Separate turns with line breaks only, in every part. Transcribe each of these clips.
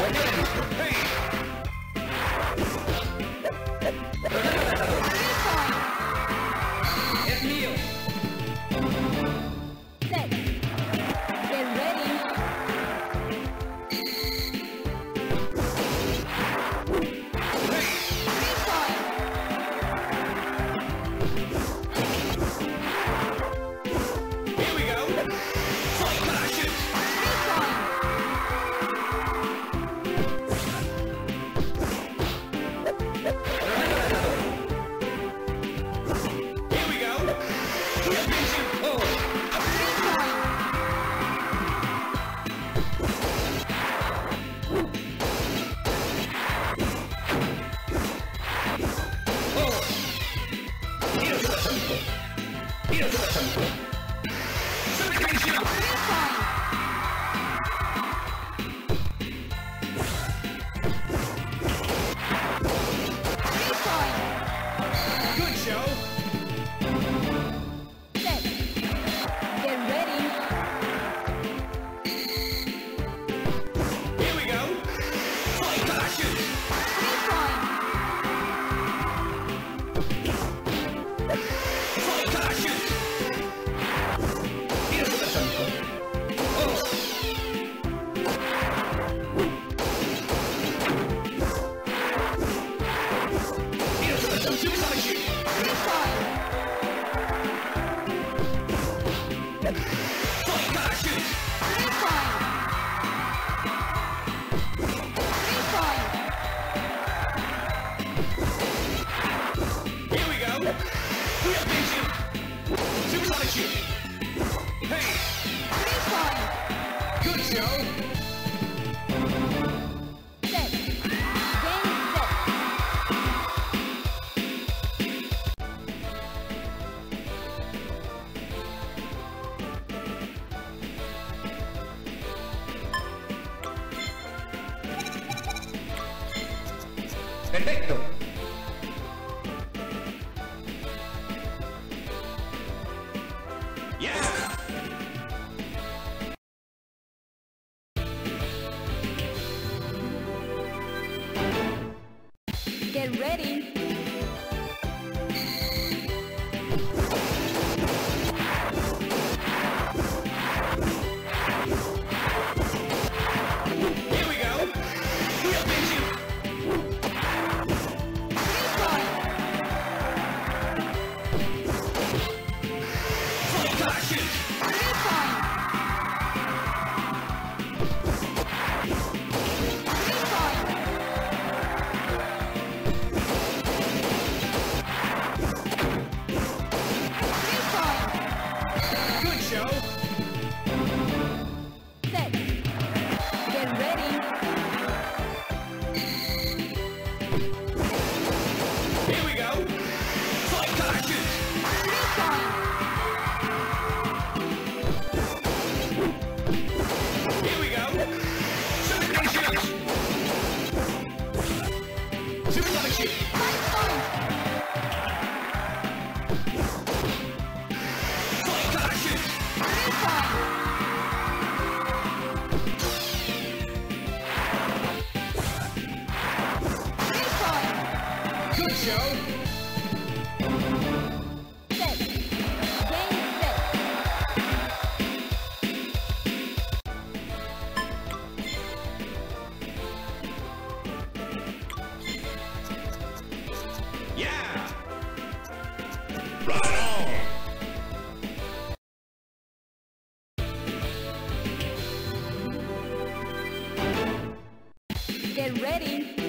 When you pain. Perfecto. Good show. ready.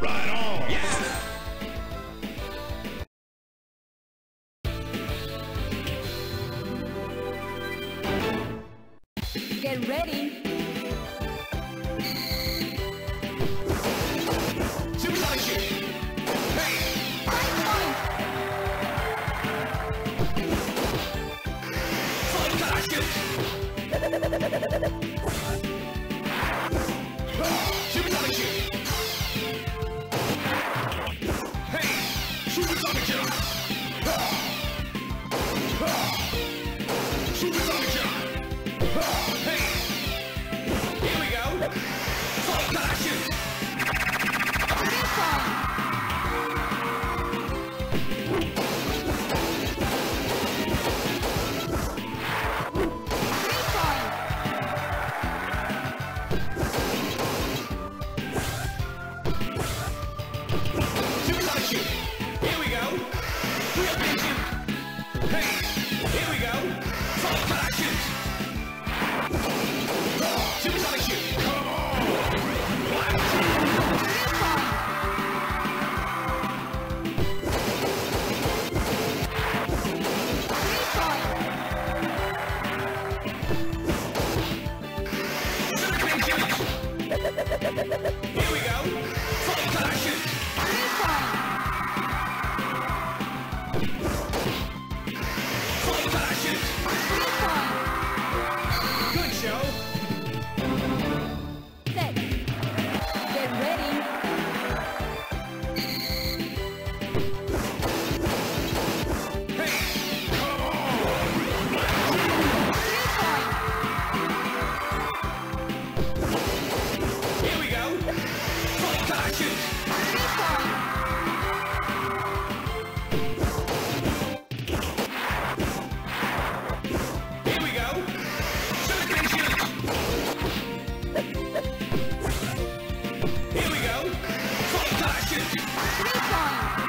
Right on! Yeah! Get ready! Ha ha ha ha ha! know? Fuck that